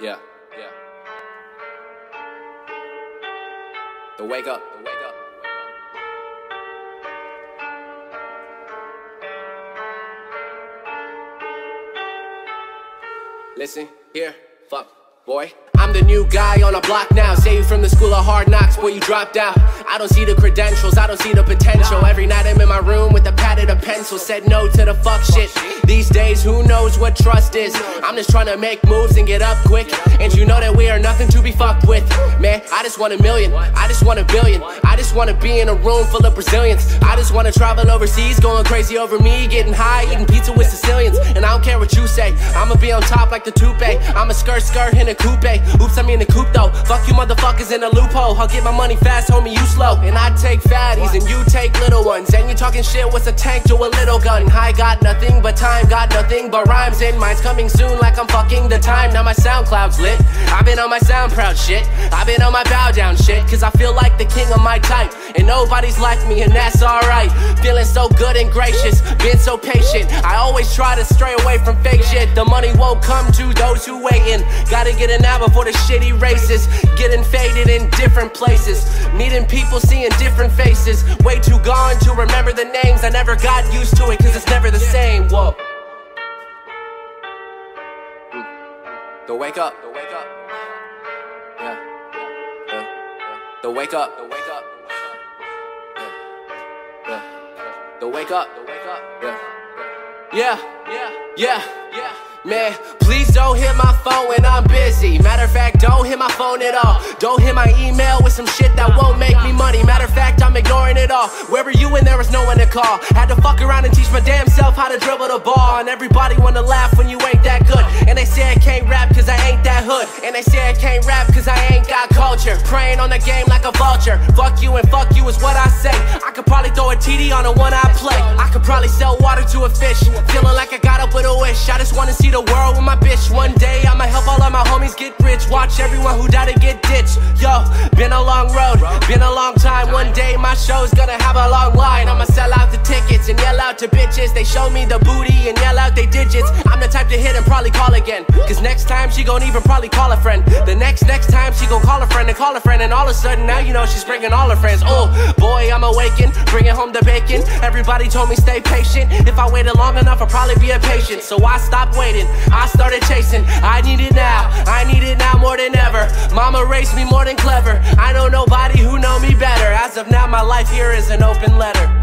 Yeah, yeah. The wake up, the wake up. Listen, here, fuck, boy. I'm the new guy on a block now. Say you from the school of hard knocks, boy, you dropped out. I don't see the credentials, I don't see the potential. Every night I'm in my room pencil. Said no to the fuck shit. These days, who knows what trust is? I'm just trying to make moves and get up quick. And you know that we are nothing to be fucked with. Man, I just want a million, I just want a billion. I just wanna be in a room full of Brazilians. I just wanna travel overseas, going crazy over me, getting high, eating pizza with Sicilians. And I don't care what you say, I'ma be on top like the toupee. I'm a skirt skirt in a coupe. Oops, I'm in the coupe though. Fuck you motherfuckers in a loophole. I'll get my money fast, homie, you slow. And I take fatties and you take little ones. And you talking shit, what's a tank to a little gun? I got nothing but time, got nothing but rhymes in mine's coming soon like I'm fucking the time. Now my SoundCloud's lit. I've been on my SoundCloud shit. I've been on my bow down shit. Cause I feel like nobody's like me, and that's alright. Feeling so good and gracious, been so patient. I always try to stray away from fake shit. The money won't come to those who waiting. Gotta get it now before the shitty races. Getting faded in different places. Meeting people, seeing different faces. Way too gone to remember the names. I never got used to it, cause it's never the same. Whoa. The wake up, the wake up. Yeah. yeah. The wake up, the wake up. The wake up, the wake up. Yeah. Yeah, yeah, yeah, yeah. Man, please don't hit my phone when I'm busy. Matter of fact, don't hit my phone at all. Don't hit my email with some shit that won't make me money. Matter of fact, I'm ignoring it all. Where were you when there was no one to call? Had to fuck around and teach my damn self how to dribble the ball. And everybody wanna laugh when you ain't that good. And they say I can't rap cause I ain't that hood. And they say I can't rap cause I ain't got culture. Praying on the game like a vulture. Fuck you and fuck you is what I say. I could probably throw a TD on the one I play. I could probably sell water to a fish. Feeling like I got up with a wish. I just wanna see the world with my bitch. One day I'ma help all of my homies get rich. Watch everyone who died to get ditched. Yo, been a long road, been a long time. One day my show's gonna have a long line. I'ma sell out the tickets and yell out to bitches. They show me the booty and yell out they digits. I'm the type to hit and probably call again. Cause next time she gon' even probably call a friend. The next, next time gon' call a friend and call a friend. And all of a sudden now you know she's bringing all her friends. Oh, boy, I'm awakened, bringing home the bacon. Everybody told me stay patient. If I waited long enough, I'll probably be a patient. So I stopped waiting, I started chasing. I need it now, I need it now more than ever. Mama raised me more than clever. I know nobody who know me better. As of now, my life here is an open letter.